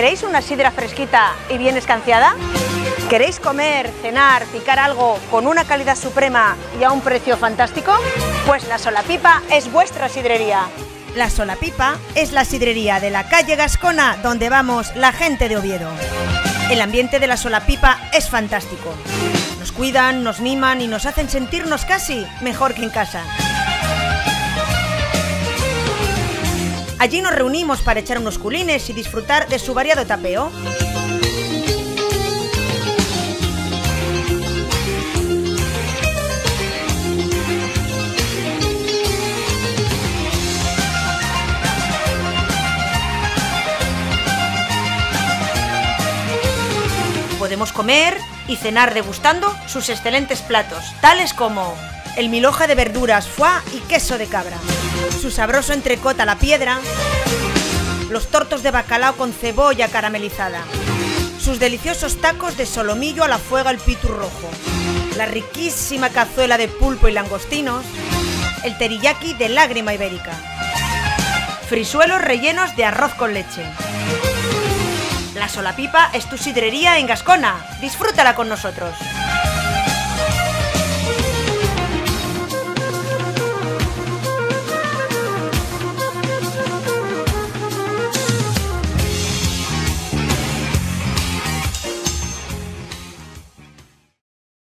¿Queréis una sidra fresquita y bien escanciada? ¿Queréis comer, cenar, picar algo con una calidad suprema y a un precio fantástico? Pues la Solapipa es vuestra sidrería. La Solapipa es la sidrería de la calle Gascona donde vamos la gente de Oviedo. El ambiente de la Solapipa es fantástico. Nos cuidan, nos miman y nos hacen sentirnos casi mejor que en casa. Allí nos reunimos para echar unos culines y disfrutar de su variado tapeo. Podemos comer y cenar degustando sus excelentes platos, tales como el miloja de verduras, foie y queso de cabra, su sabroso entrecot a la piedra, los tortos de bacalao con cebolla caramelizada, sus deliciosos tacos de solomillo a la fuega al pitu rojo, la riquísima cazuela de pulpo y langostinos, el teriyaki de lágrima ibérica, frisuelos rellenos de arroz con leche. La Solapipa es tu sidrería en Gascona. Disfrútala con nosotros.